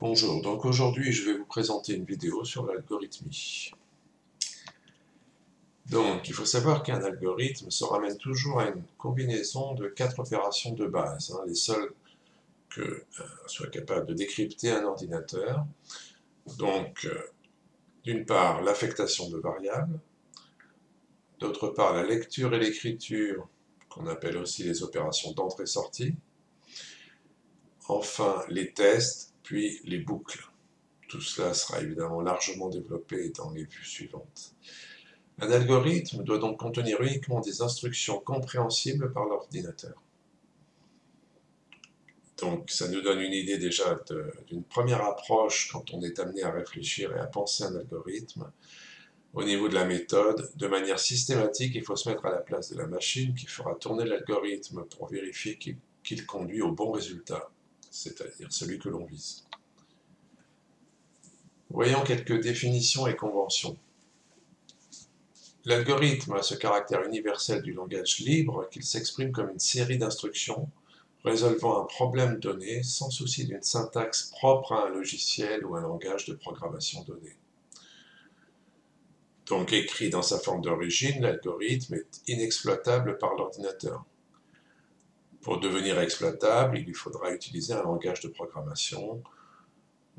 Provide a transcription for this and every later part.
Bonjour, donc aujourd'hui je vais vous présenter une vidéo sur l'algorithmie. Donc il faut savoir qu'un algorithme se ramène toujours à une combinaison de quatre opérations de base, hein, les seules que euh, soit capable de décrypter un ordinateur. Donc euh, d'une part l'affectation de variables, d'autre part la lecture et l'écriture, qu'on appelle aussi les opérations d'entrée-sortie, enfin les tests puis les boucles. Tout cela sera évidemment largement développé dans les vues suivantes. Un algorithme doit donc contenir uniquement des instructions compréhensibles par l'ordinateur. Donc ça nous donne une idée déjà d'une première approche quand on est amené à réfléchir et à penser un algorithme. Au niveau de la méthode, de manière systématique, il faut se mettre à la place de la machine qui fera tourner l'algorithme pour vérifier qu'il conduit au bon résultat c'est-à-dire celui que l'on vise. Voyons quelques définitions et conventions. L'algorithme a ce caractère universel du langage libre qu'il s'exprime comme une série d'instructions résolvant un problème donné sans souci d'une syntaxe propre à un logiciel ou un langage de programmation donné. Donc écrit dans sa forme d'origine, l'algorithme est inexploitable par l'ordinateur. Pour devenir exploitable, il lui faudra utiliser un langage de programmation.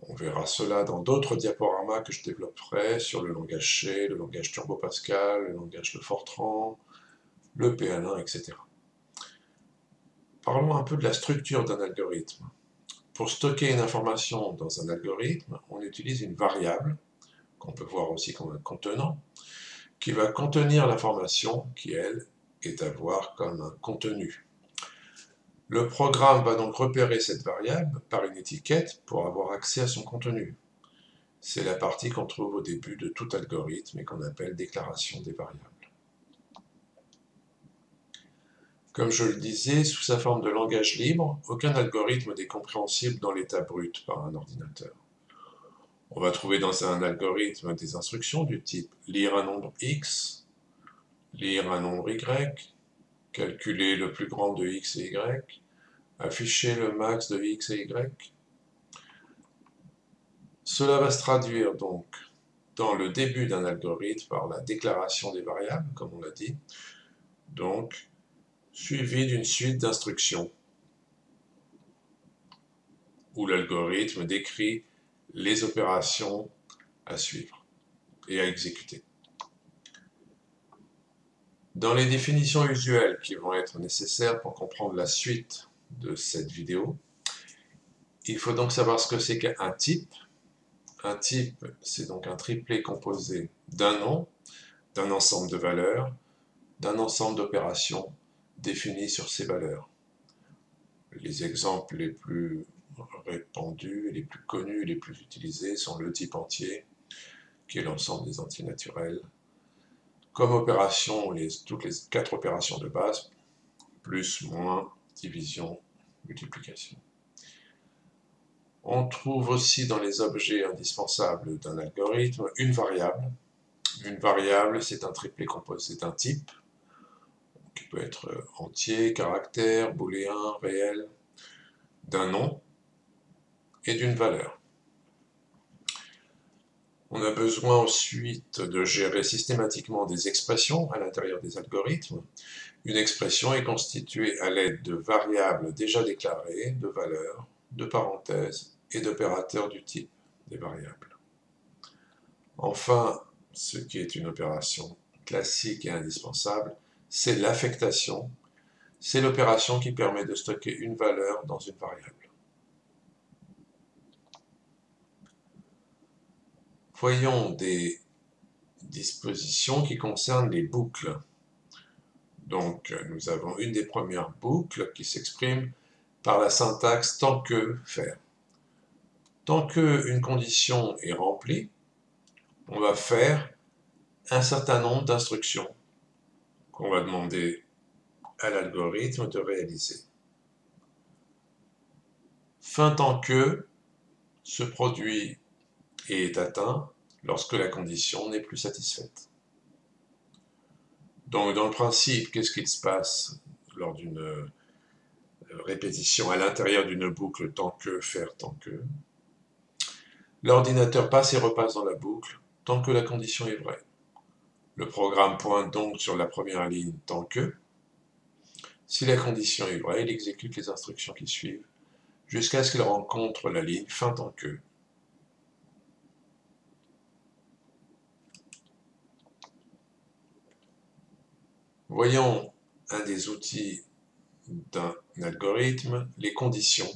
On verra cela dans d'autres diaporamas que je développerai sur le langage C, le langage Turbo Pascal, le langage de Fortran, le PL1, etc. Parlons un peu de la structure d'un algorithme. Pour stocker une information dans un algorithme, on utilise une variable, qu'on peut voir aussi comme un contenant, qui va contenir l'information qui, elle, est à voir comme un contenu. Le programme va donc repérer cette variable par une étiquette pour avoir accès à son contenu. C'est la partie qu'on trouve au début de tout algorithme et qu'on appelle déclaration des variables. Comme je le disais, sous sa forme de langage libre, aucun algorithme n'est compréhensible dans l'état brut par un ordinateur. On va trouver dans un algorithme des instructions du type lire un nombre x, lire un nombre y, calculer le plus grand de x et y, afficher le max de x et y. Cela va se traduire donc dans le début d'un algorithme par la déclaration des variables, comme on l'a dit, donc suivi d'une suite d'instructions où l'algorithme décrit les opérations à suivre et à exécuter. Dans les définitions usuelles qui vont être nécessaires pour comprendre la suite de cette vidéo. Il faut donc savoir ce que c'est qu'un type. Un type, c'est donc un triplet composé d'un nom, d'un ensemble de valeurs, d'un ensemble d'opérations définies sur ces valeurs. Les exemples les plus répandus, les plus connus, les plus utilisés sont le type entier, qui est l'ensemble des entiers naturels, comme opération, toutes les quatre opérations de base, plus, moins, division, multiplication. On trouve aussi dans les objets indispensables d'un algorithme une variable. Une variable, c'est un triplet composé d'un type, qui peut être entier, caractère, booléen, réel, d'un nom et d'une valeur. On a besoin ensuite de gérer systématiquement des expressions à l'intérieur des algorithmes. Une expression est constituée à l'aide de variables déjà déclarées, de valeurs, de parenthèses et d'opérateurs du type des variables. Enfin, ce qui est une opération classique et indispensable, c'est l'affectation. C'est l'opération qui permet de stocker une valeur dans une variable. Voyons des dispositions qui concernent les boucles. Donc, nous avons une des premières boucles qui s'exprime par la syntaxe tant que faire. Tant qu'une condition est remplie, on va faire un certain nombre d'instructions qu'on va demander à l'algorithme de réaliser. Fin tant que se produit est atteint lorsque la condition n'est plus satisfaite. Donc dans le principe, qu'est-ce qu'il se passe lors d'une euh, répétition à l'intérieur d'une boucle tant que, faire tant que? L'ordinateur passe et repasse dans la boucle tant que la condition est vraie. Le programme pointe donc sur la première ligne tant que. Si la condition est vraie, il exécute les instructions qui suivent jusqu'à ce qu'il rencontre la ligne fin tant que. Voyons un des outils d'un algorithme, les conditions.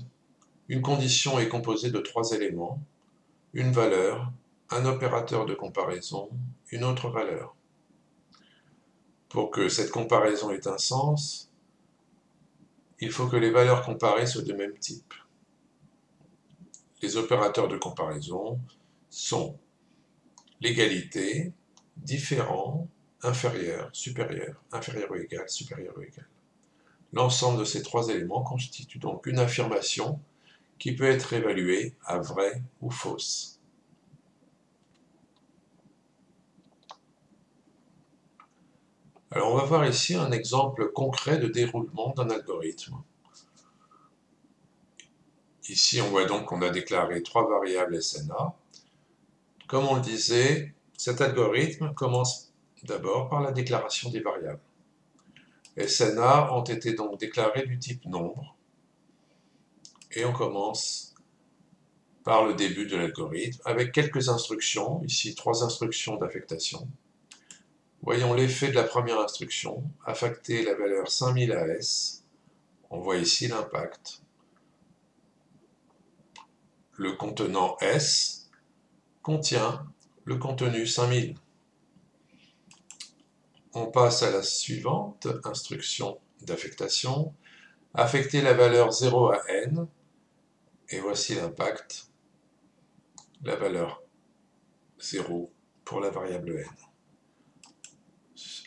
Une condition est composée de trois éléments, une valeur, un opérateur de comparaison, une autre valeur. Pour que cette comparaison ait un sens, il faut que les valeurs comparées soient de même type. Les opérateurs de comparaison sont l'égalité, différent, inférieur, supérieur, inférieur ou égal, supérieur ou égal. L'ensemble de ces trois éléments constitue donc une affirmation qui peut être évaluée à vraie ou fausse. Alors on va voir ici un exemple concret de déroulement d'un algorithme. Ici on voit donc qu'on a déclaré trois variables SNA. Comme on le disait, cet algorithme commence d'abord par la déclaration des variables. SNA ont été donc déclarées du type nombre. Et on commence par le début de l'algorithme avec quelques instructions, ici trois instructions d'affectation. Voyons l'effet de la première instruction, affecter la valeur 5000 à S. On voit ici l'impact. Le contenant S contient le contenu 5000 on passe à la suivante, instruction d'affectation. Affecter la valeur 0 à n, et voici l'impact, la valeur 0 pour la variable n.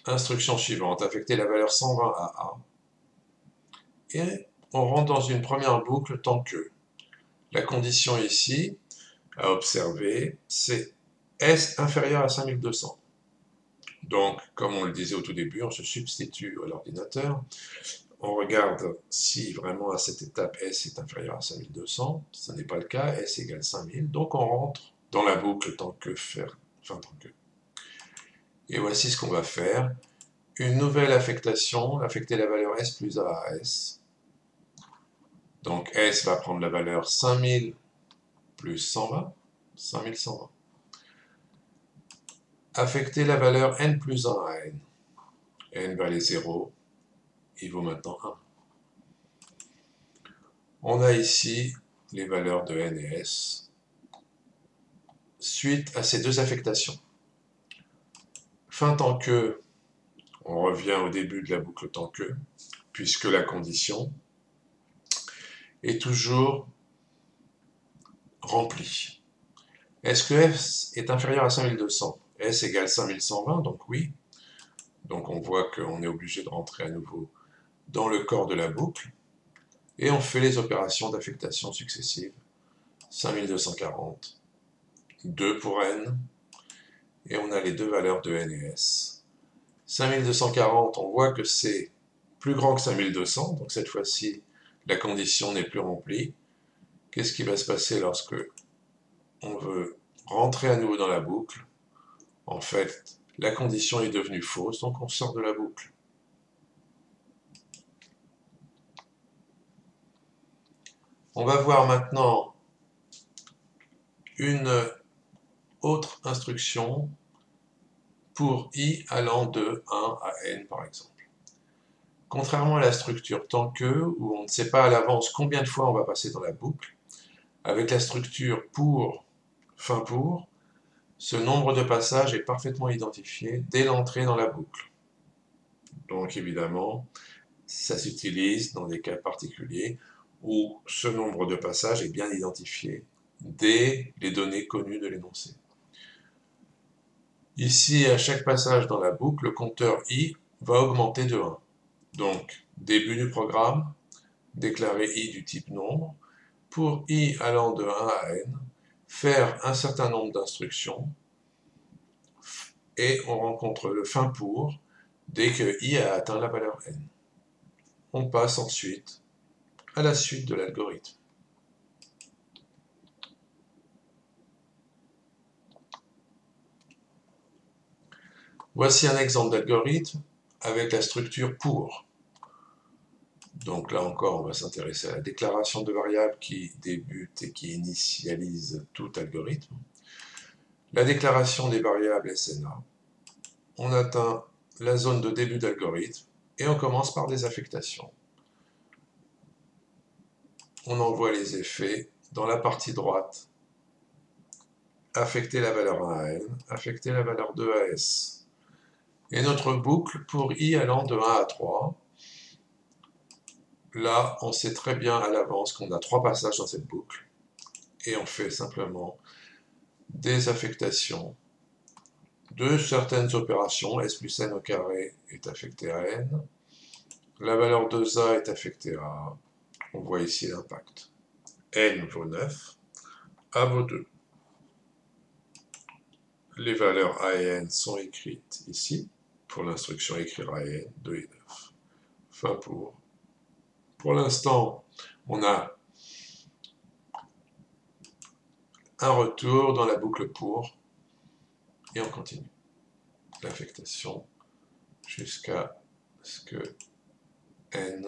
Instruction suivante, affecter la valeur 120 à a, et on rentre dans une première boucle tant que. La condition ici, à observer, c'est S inférieur à 5200. Donc, comme on le disait au tout début, on se substitue à l'ordinateur. On regarde si vraiment à cette étape S est inférieur à 5200. Ce n'est pas le cas, S égale 5000. Donc on rentre dans la boucle tant que faire, tant que. Et voici ce qu'on va faire. Une nouvelle affectation, affecter la valeur S plus A à S. Donc S va prendre la valeur 5000 plus 120, 5120 affecter la valeur n plus 1 à n. n valait 0, il vaut maintenant 1. On a ici les valeurs de n et s suite à ces deux affectations. Fin tant que, on revient au début de la boucle tant que, puisque la condition est toujours remplie. Est-ce que f est inférieur à 5200 S égale 5120, donc oui. Donc on voit qu'on est obligé de rentrer à nouveau dans le corps de la boucle. Et on fait les opérations d'affectation successives. 5240, 2 pour n, et on a les deux valeurs de n et s. 5240, on voit que c'est plus grand que 5200, donc cette fois-ci, la condition n'est plus remplie. Qu'est-ce qui va se passer lorsque on veut rentrer à nouveau dans la boucle? En fait, la condition est devenue fausse, donc on sort de la boucle. On va voir maintenant une autre instruction pour i allant de 1 à n par exemple. Contrairement à la structure tant que, où on ne sait pas à l'avance combien de fois on va passer dans la boucle, avec la structure pour, fin pour, ce nombre de passages est parfaitement identifié dès l'entrée dans la boucle. Donc évidemment, ça s'utilise dans des cas particuliers où ce nombre de passages est bien identifié dès les données connues de l'énoncé. Ici, à chaque passage dans la boucle, le compteur i va augmenter de 1. Donc, début du programme, déclarer i du type nombre. Pour i allant de 1 à n, faire un certain nombre d'instructions et on rencontre le fin pour dès que i a atteint la valeur n. On passe ensuite à la suite de l'algorithme. Voici un exemple d'algorithme avec la structure pour. Donc là encore, on va s'intéresser à la déclaration de variables qui débute et qui initialise tout algorithme. La déclaration des variables SNA. On atteint la zone de début d'algorithme et on commence par des affectations. On envoie les effets dans la partie droite. Affecter la valeur 1 à n, affecter la valeur 2 à s. Et notre boucle pour i allant de 1 à 3, Là, on sait très bien à l'avance qu'on a trois passages dans cette boucle. Et on fait simplement des affectations de certaines opérations. S plus n au carré est affecté à n. La valeur 2a est affectée à a. On voit ici l'impact. n vaut 9, a vaut 2. Les valeurs a et n sont écrites ici, pour l'instruction écrire a et n, 2 et 9. Fin pour pour l'instant, on a un retour dans la boucle pour, et on continue l'affectation jusqu'à ce que n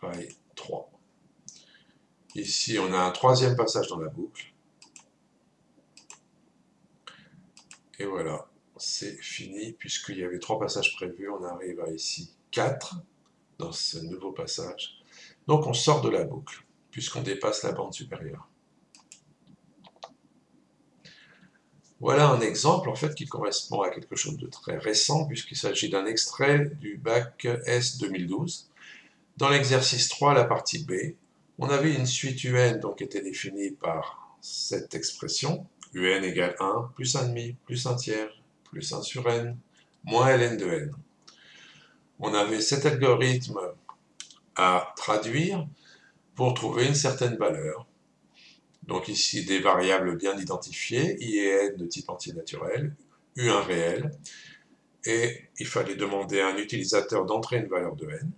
vaille 3. Ici, on a un troisième passage dans la boucle. Et voilà, c'est fini, puisqu'il y avait trois passages prévus, on arrive à ici 4 dans ce nouveau passage. Donc on sort de la boucle, puisqu'on dépasse la bande supérieure. Voilà un exemple en fait qui correspond à quelque chose de très récent, puisqu'il s'agit d'un extrait du bac S 2012. Dans l'exercice 3, la partie B, on avait une suite UN donc, qui était définie par cette expression, UN égale 1, plus 1,5, plus 1 tiers, plus 1 sur n, moins ln de n on avait cet algorithme à traduire pour trouver une certaine valeur. Donc ici, des variables bien identifiées, i et n de type entier naturel, u1 réel, et il fallait demander à un utilisateur d'entrer une valeur de n,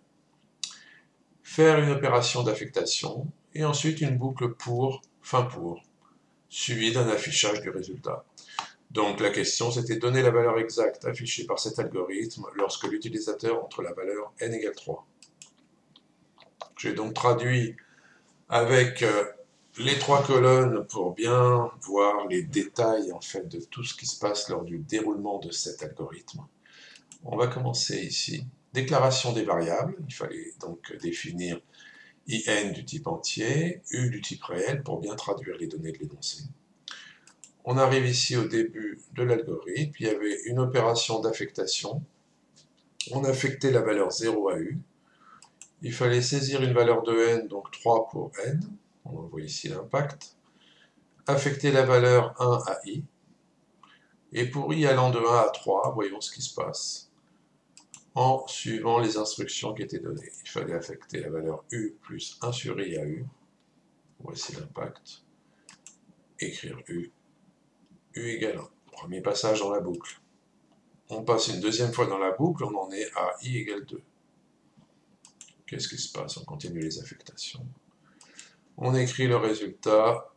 faire une opération d'affectation, et ensuite une boucle pour, fin pour, suivie d'un affichage du résultat. Donc la question, c'était donner la valeur exacte affichée par cet algorithme lorsque l'utilisateur entre la valeur n égale 3. J'ai donc traduit avec euh, les trois colonnes pour bien voir les détails en fait de tout ce qui se passe lors du déroulement de cet algorithme. On va commencer ici. Déclaration des variables. Il fallait donc définir in du type entier, u du type réel pour bien traduire les données de l'énoncé. On arrive ici au début de l'algorithme, il y avait une opération d'affectation. On affectait la valeur 0 à u. Il fallait saisir une valeur de n, donc 3 pour n. On voit ici l'impact. Affecter la valeur 1 à i. Et pour i allant de 1 à 3, voyons ce qui se passe. En suivant les instructions qui étaient données. Il fallait affecter la valeur u plus 1 sur i à u. Voici l'impact. Écrire u U égale 1. Premier passage dans la boucle. On passe une deuxième fois dans la boucle, on en est à I égale 2. Qu'est-ce qui se passe? On continue les affectations. On écrit le résultat.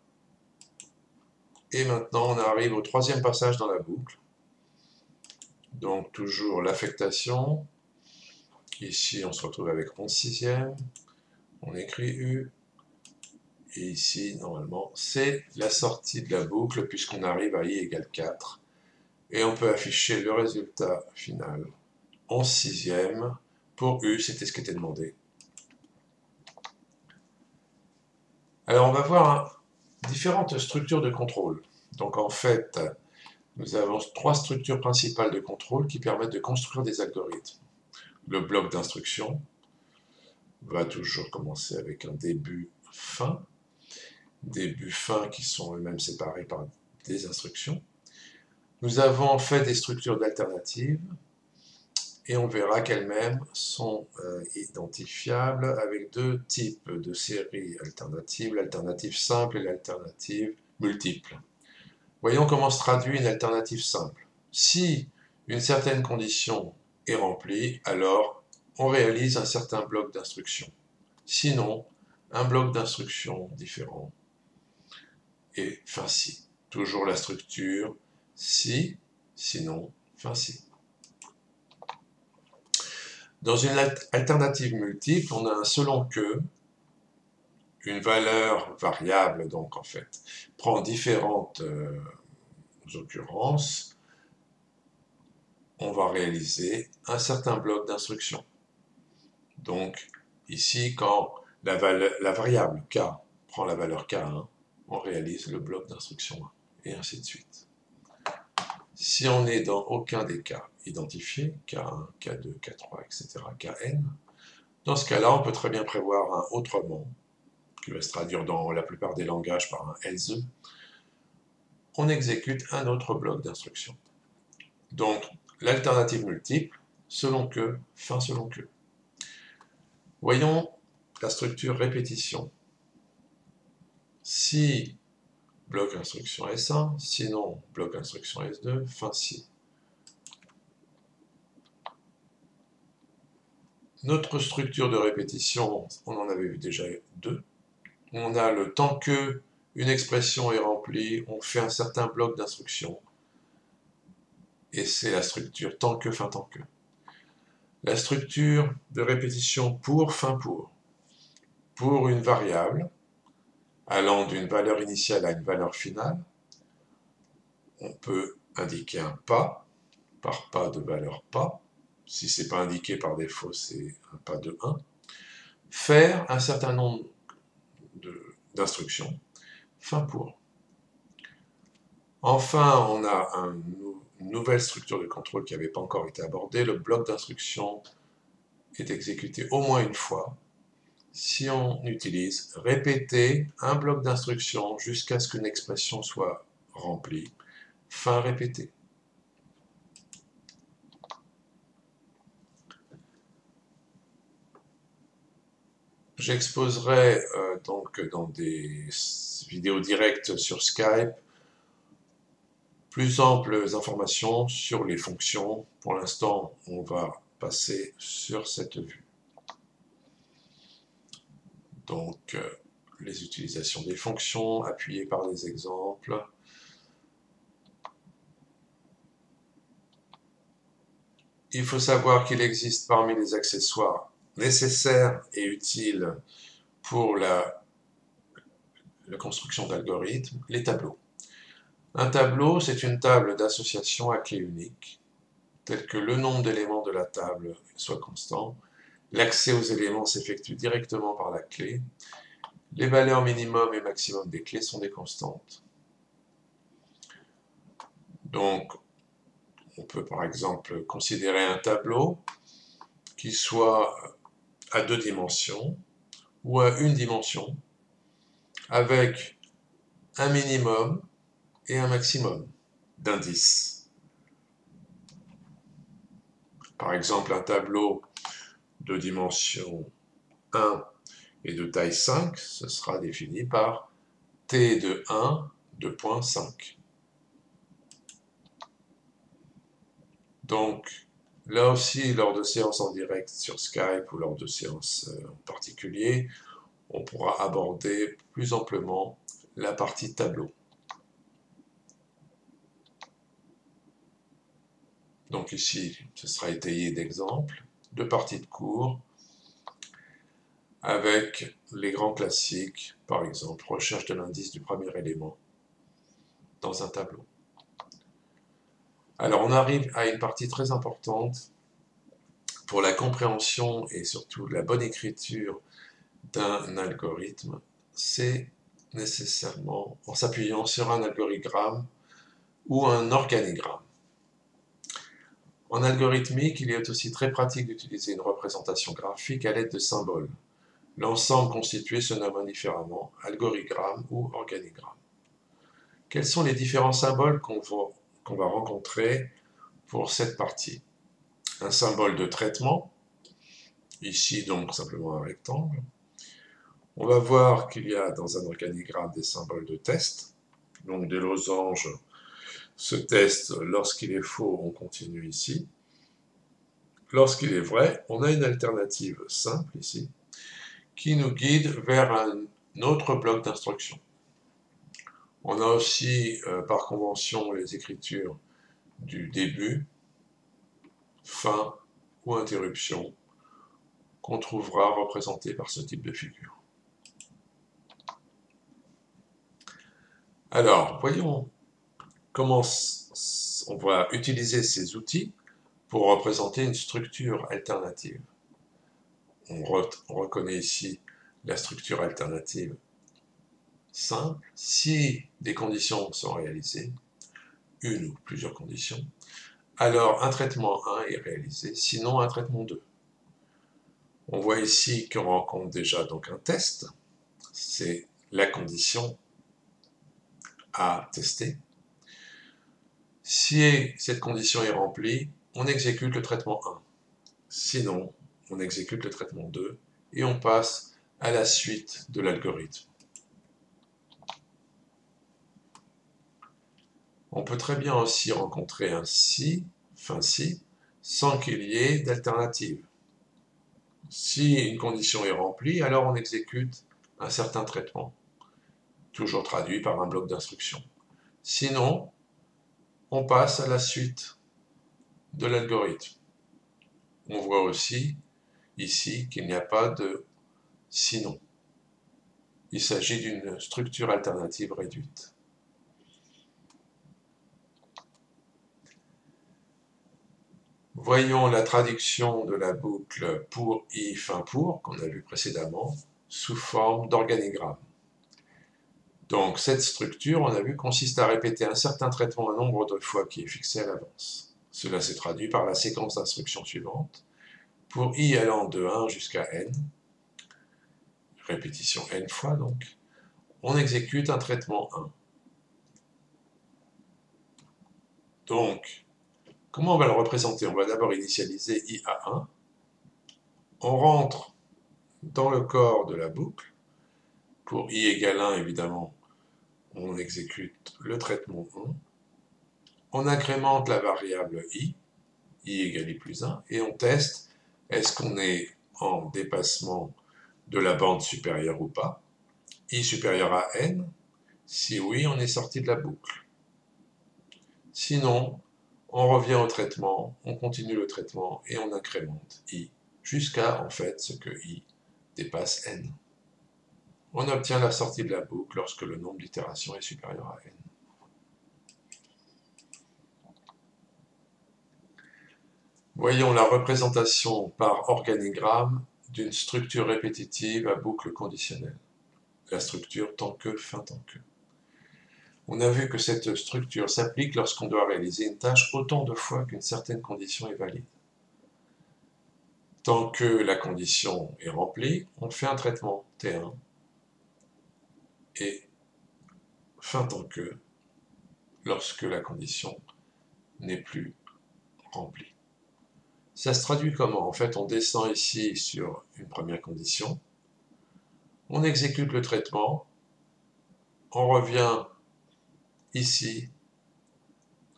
Et maintenant, on arrive au troisième passage dans la boucle. Donc, toujours l'affectation. Ici, on se retrouve avec 11 sixième. On écrit U. Et ici, normalement, c'est la sortie de la boucle puisqu'on arrive à i égale 4. Et on peut afficher le résultat final en sixième. Pour u, c'était ce qui était demandé. Alors, on va voir différentes structures de contrôle. Donc, en fait, nous avons trois structures principales de contrôle qui permettent de construire des algorithmes. Le bloc d'instruction va toujours commencer avec un début fin des buts fins qui sont eux-mêmes séparés par des instructions. Nous avons fait des structures d'alternatives et on verra qu'elles-mêmes sont euh, identifiables avec deux types de séries alternatives, l'alternative simple et l'alternative multiple. Voyons comment se traduit une alternative simple. Si une certaine condition est remplie, alors on réalise un certain bloc d'instructions. Sinon, un bloc d'instructions différent et enfin si. Toujours la structure si, sinon, fin si. Dans une alternative multiple, on a un selon que, une valeur variable, donc en fait, prend différentes euh, occurrences, on va réaliser un certain bloc d'instruction. Donc, ici, quand la, la, variable k prend la valeur k1, on réalise le bloc d'instruction 1, et ainsi de suite. Si on est dans aucun des cas identifiés, K1, K2, K3, etc., Kn, dans ce cas-là, on peut très bien prévoir un autrement, qui va se traduire dans la plupart des langages par un else. On exécute un autre bloc d'instruction. Donc, l'alternative multiple, selon que, fin selon que. Voyons la structure répétition. Si bloc instruction S1, sinon bloc instruction S2, fin si. Notre structure de répétition, on en avait vu déjà deux. On a le temps que une expression est remplie, on fait un certain bloc d'instruction. Et c'est la structure tant que, fin tant que. La structure de répétition pour, fin pour. Pour une variable, allant d'une valeur initiale à une valeur finale, on peut indiquer un pas, par pas de valeur pas, si ce n'est pas indiqué par défaut, c'est un pas de 1, faire un certain nombre d'instructions, fin pour. Enfin, on a une nouvelle structure de contrôle qui n'avait pas encore été abordée, le bloc d'instruction est exécuté au moins une fois, si on utilise répéter un bloc d'instruction jusqu'à ce qu'une expression soit remplie, fin répétée. J'exposerai euh, donc dans des vidéos directes sur Skype plus amples informations sur les fonctions. Pour l'instant, on va passer sur cette vue donc euh, les utilisations des fonctions appuyées par des exemples. Il faut savoir qu'il existe parmi les accessoires nécessaires et utiles pour la, construction d'algorithmes, les tableaux. Un tableau, c'est une table d'association à clé unique, telle que le nombre d'éléments de la table soit constant, L'accès aux éléments s'effectue directement par la clé. Les valeurs minimum et maximum des clés sont des constantes. Donc, on peut par exemple considérer un tableau qui soit à deux dimensions ou à une dimension avec un minimum et un maximum d'indices. Par exemple, un tableau de dimension 1 et de taille 5, ce sera défini par t de 1 de point 5. Donc, là aussi, lors de séances en direct sur Skype ou lors de séances euh, en particulier, on pourra aborder plus amplement la partie tableau. Donc ici, ce sera étayé d'exemples deux parties de cours avec les grands classiques, par exemple, recherche de l'indice du premier élément dans un tableau. Alors on arrive à une partie très importante pour la compréhension et surtout la bonne écriture d'un algorithme, c'est nécessairement en s'appuyant sur un algorithme ou un organigramme. En algorithmique, il est aussi très pratique d'utiliser une représentation graphique à l'aide de symboles. L'ensemble constitué se nomme indifféremment algorithme ou organigramme. Quels sont les différents symboles qu'on va, va rencontrer pour cette partie? Un symbole de traitement, ici donc simplement un rectangle. On va voir qu'il y a dans un organigramme des symboles de test, donc des losanges ce test, lorsqu'il est faux, on continue ici. Lorsqu'il est vrai, on a une alternative simple ici, qui nous guide vers un autre bloc d'instruction. On a aussi, euh, par convention, les écritures du début fin ou interruption qu'on trouvera représenté par ce type de figure. Alors, voyons comment on va utiliser ces outils pour représenter une structure alternative. On, reconnaît ici la structure alternative simple. Si des conditions sont réalisées, une ou plusieurs conditions, alors un traitement 1 est réalisé, sinon un traitement 2. On voit ici qu'on rencontre déjà donc un test, c'est la condition à tester. Si cette condition est remplie, on exécute le traitement 1. Sinon, on exécute le traitement 2 et on passe à la suite de l'algorithme. On peut très bien aussi rencontrer un si, fin si, sans qu'il y ait d'alternative. Si une condition est remplie, alors on exécute un certain traitement, toujours traduit par un bloc d'instructions. Sinon, on passe à la suite de l'algorithme. On voit aussi ici qu'il n'y a pas de sinon. Il s'agit d'une structure alternative réduite. Voyons la traduction de la boucle pour i fin pour, qu'on a vu précédemment, sous forme d'organigramme. Donc cette structure, on a vu, consiste à répéter un certain traitement un nombre de fois qui est fixé à l'avance. Cela s'est traduit par la séquence d'instructions suivante. Pour i allant de 1 jusqu'à n, répétition n fois donc, on exécute un traitement 1. Donc, comment on va le représenter? On va d'abord initialiser i à 1. On rentre dans le corps de la boucle. Pour i égale 1, évidemment, on exécute le traitement 1 on incrémente la variable i, i égale i plus 1, et on teste est-ce qu'on est en dépassement de la bande supérieure ou pas, i supérieur à n, si oui, on est sorti de la boucle. Sinon, on revient au traitement, on continue le traitement et on incrémente i jusqu'à en fait ce que i dépasse n. On obtient la sortie de la boucle lorsque le nombre d'itérations est supérieur à n. Voyons la représentation par organigramme d'une structure répétitive à boucle conditionnelle. La structure tant que, fin tant que. On a vu que cette structure s'applique lorsqu'on doit réaliser une tâche autant de fois qu'une certaine condition est valide. Tant que la condition est remplie, on fait un traitement T1 et fin tant que lorsque la condition n'est plus remplie. Ça se traduit comment? En fait, on descend ici sur une première condition, on exécute le traitement, on revient ici.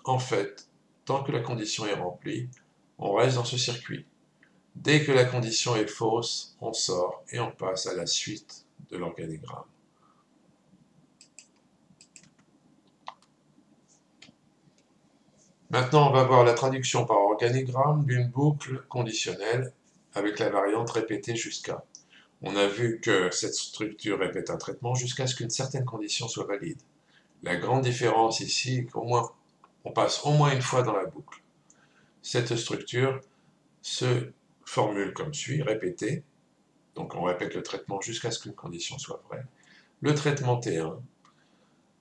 En fait, tant que la condition est remplie, on reste dans ce circuit. Dès que la condition est fausse, on sort et on passe à la suite de l'organigramme. Maintenant, on va voir la traduction par organigramme d'une boucle conditionnelle avec la variante répétée jusqu'à. On a vu que cette structure répète un traitement jusqu'à ce qu'une certaine condition soit valide. La grande différence ici est qu'au moins, on passe au moins une fois dans la boucle. Cette structure se formule comme suit, répétée. Donc on répète le traitement jusqu'à ce qu'une condition soit vraie. Le traitement T1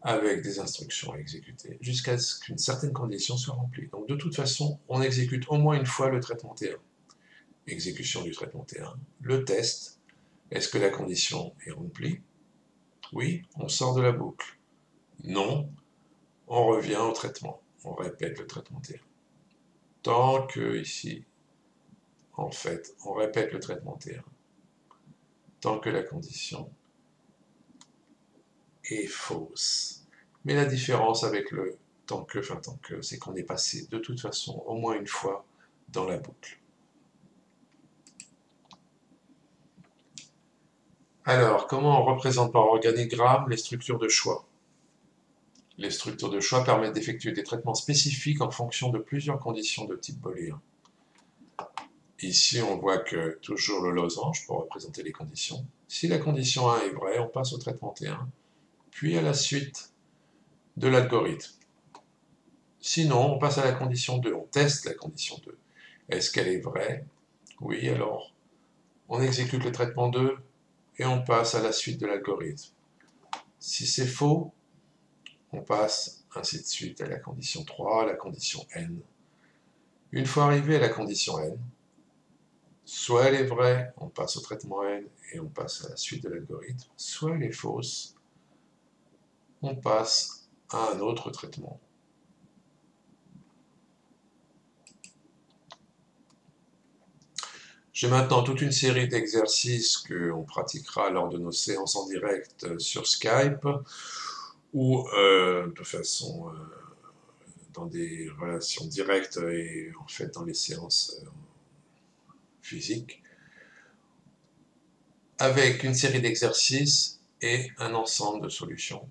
avec des instructions à exécuter jusqu'à ce qu'une certaine condition soit remplie. Donc de toute façon, on exécute au moins une fois le traitement T1. Exécution du traitement T1. Le test, est-ce que la condition est remplie? Oui, on sort de la boucle. Non, on revient au traitement. On répète le traitement T1. Tant que ici, en fait, on répète le traitement T1. Tant que la condition fausse. Mais la différence avec le tant que, tant que, c'est qu'on est passé de toute façon au moins une fois dans la boucle. Alors, comment on représente par organigramme les structures de choix? Les structures de choix permettent d'effectuer des traitements spécifiques en fonction de plusieurs conditions de type booléen. Ici, on voit que toujours le losange pour représenter les conditions. Si la condition 1 est vraie, on passe au traitement T1, puis à la suite de l'algorithme. Sinon, on passe à la condition 2, on teste la condition 2. Est-ce qu'elle est vraie? Oui, alors on exécute le traitement 2 et on passe à la suite de l'algorithme. Si c'est faux, on passe ainsi de suite à la condition 3, à la condition n. Une fois arrivé à la condition n, soit elle est vraie, on passe au traitement n et on passe à la suite de l'algorithme, soit elle est fausse, on passe à un autre traitement. J'ai maintenant toute une série d'exercices qu'on pratiquera lors de nos séances en direct euh, sur Skype ou euh, de façon euh, dans des relations directes et en fait dans les séances physiques avec une série d'exercices et un ensemble de solutions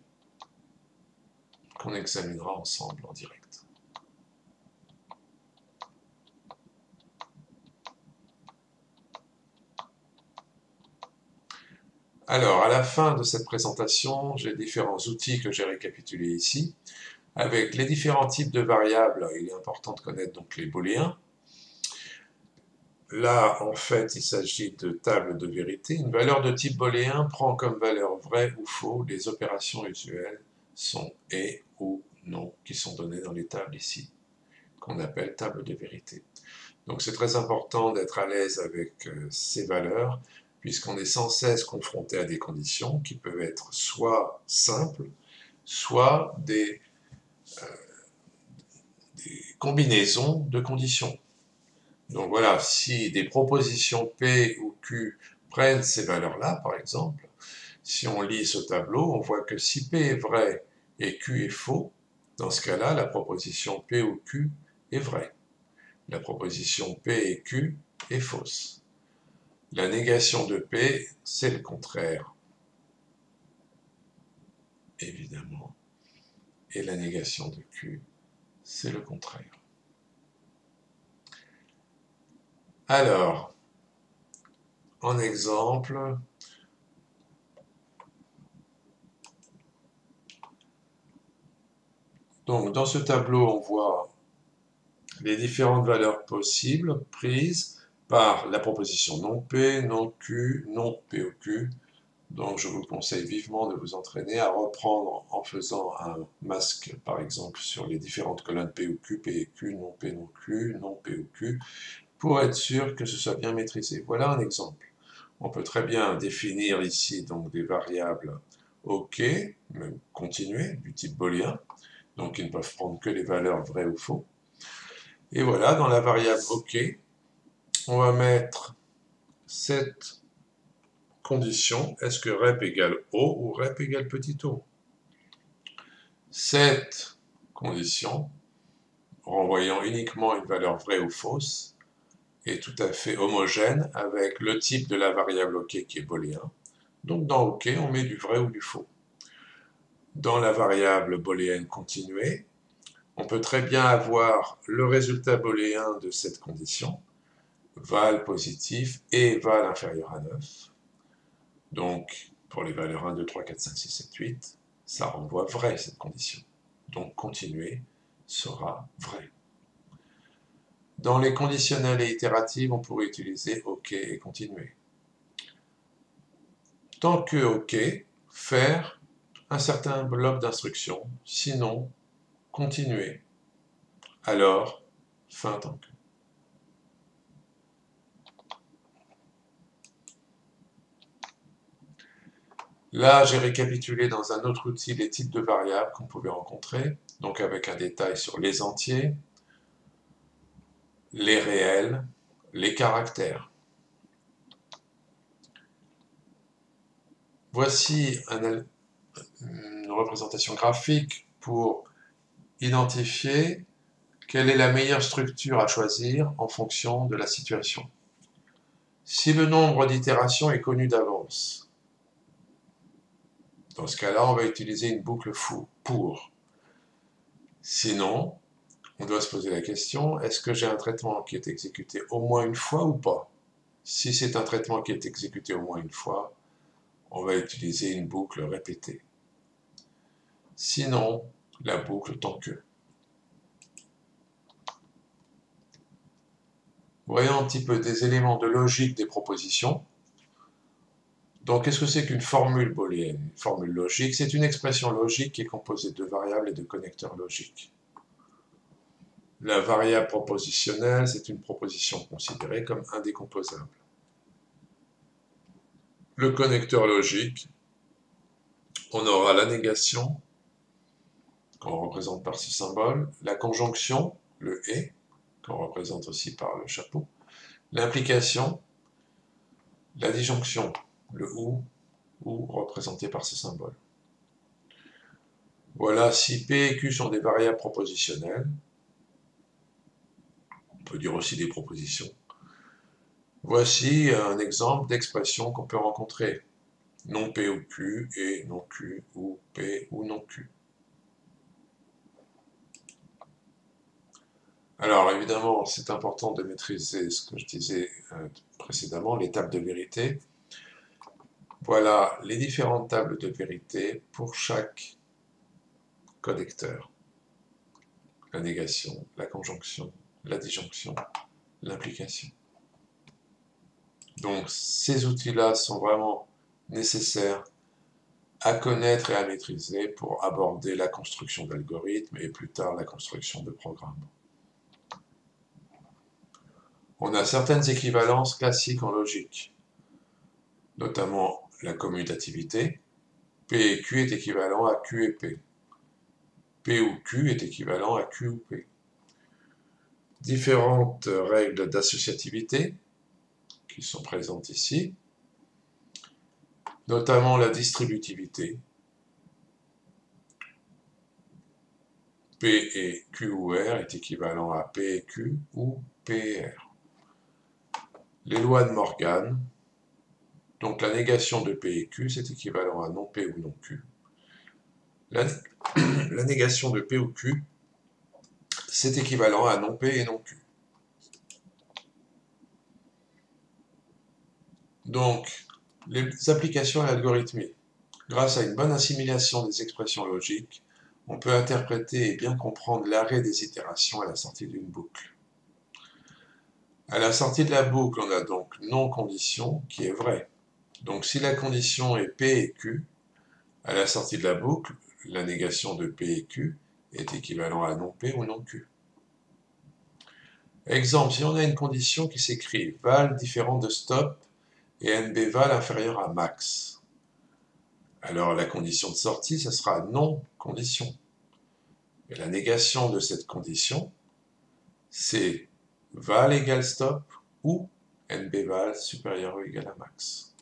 qu'on examinera ensemble en direct. Alors, à la fin de cette présentation, j'ai différents outils que j'ai récapitulés ici. Avec les différents types de variables, il est important de connaître donc les booléens. Là, en fait, il s'agit de table de vérité. Une valeur de type booléen prend comme valeur vrai ou faux les opérations usuelles sont et ou non qui sont données dans les tables ici, qu'on appelle table de vérité. Donc c'est très important d'être à l'aise avec euh, ces valeurs puisqu'on est sans cesse confronté à des conditions qui peuvent être soit simples, soit des, euh, des combinaisons de conditions. Donc voilà, si des propositions P ou Q prennent ces valeurs-là, par exemple, si on lit ce tableau, on voit que si P est vrai et Q est faux, dans ce cas-là, la proposition P ou Q est vraie. La proposition P et Q est fausse. La négation de P, c'est le contraire, évidemment. Et la négation de Q, c'est le contraire. Alors, en exemple, donc dans ce tableau, on voit les différentes valeurs possibles prises par la proposition non P, non Q, non POQ. Donc je vous conseille vivement de vous entraîner à reprendre en faisant un masque, par exemple, sur les différentes colonnes POQ, PQ, non P, non Q, non POQ, pour être sûr que ce soit bien maîtrisé. Voilà un exemple. On peut très bien définir ici donc des variables OK, même continuées, du type booléen, donc ils ne peuvent prendre que les valeurs vraies ou faux. Et voilà, dans la variable OK, on va mettre cette condition, est-ce que rep égale O ou rep égale petit o? Cette condition, renvoyant uniquement une valeur vraie ou fausse, est tout à fait homogène avec le type de la variable OK qui est booléen. Donc dans OK, on met du vrai ou du faux. Dans la variable booléenne continuée, on peut très bien avoir le résultat booléen de cette condition, val positif et val inférieur à 9. Donc, pour les valeurs 1, 2, 3, 4, 5, 6, 7, 8, ça renvoie vrai cette condition. Donc, continuer sera vrai. Dans les conditionnels et itératives, on pourrait utiliser OK et continuer. Tant que OK, faire un certain bloc d'instructions, sinon continuer. Alors, fin tant que. Là, j'ai récapitulé dans un autre outil les types de variables qu'on pouvait rencontrer, donc avec un détail sur les entiers, les réels, les caractères. Voici une représentation graphique pour identifier quelle est la meilleure structure à choisir en fonction de la situation. Si le nombre d'itérations est connu d'avance, dans ce cas-là, on va utiliser une boucle pour. Sinon, on doit se poser la question, est-ce que j'ai un traitement qui est exécuté au moins une fois ou pas? Si c'est un traitement qui est exécuté au moins une fois, on va utiliser une boucle répétée. Sinon, la boucle tant que. Voyons un petit peu des éléments de logique des propositions. Donc, qu'est-ce que c'est qu'une formule booléenne Une formule logique, c'est une expression logique qui est composée de variables et de connecteurs logiques. La variable propositionnelle, c'est une proposition considérée comme indécomposable. Le connecteur logique, on aura la négation, qu'on représente par ce symbole, la conjonction, le « et », qu'on représente aussi par le chapeau, l'implication, la disjonction, le « ou », ou représenté par ce symbole. Voilà, si P et Q sont des variables propositionnelles, peut dire aussi des propositions. Voici un exemple d'expression qu'on peut rencontrer. Non P ou Q et non Q ou P ou non Q. Alors évidemment, c'est important de maîtriser ce que je disais euh, précédemment, les tables de vérité. Voilà les différentes tables de vérité pour chaque connecteur. La négation, la conjonction, la disjonction, l'implication. Donc ces outils-là sont vraiment nécessaires à connaître et à maîtriser pour aborder la construction d'algorithmes et plus tard la construction de programmes. On a certaines équivalences classiques en logique, notamment la commutativité. P et Q est équivalent à Q et P. P ou Q est équivalent à Q ou P différentes règles d'associativité qui sont présentes ici, notamment la distributivité. P et Q ou R est équivalent à P et Q ou P et R. Les lois de Morgan, donc la négation de P et Q, c'est équivalent à non P ou non Q. La, négation de P ou Q, c'est équivalent à non P et non Q. Donc, les applications à l'algorithmie. Grâce à une bonne assimilation des expressions logiques, on peut interpréter et bien comprendre l'arrêt des itérations à la sortie d'une boucle. À la sortie de la boucle, on a donc non-condition qui est vraie. Donc si la condition est P et Q, à la sortie de la boucle, la négation de P et Q est équivalent à non P ou non Q. Exemple, si on a une condition qui s'écrit val différent de stop et nb val inférieur à max, alors la condition de sortie, ce sera non condition. Et la négation de cette condition, c'est val égale stop ou nb val supérieur ou égal à max.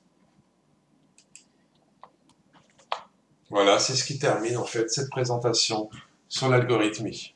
Voilà, c'est ce qui termine en fait cette présentation sur l'algorithmie.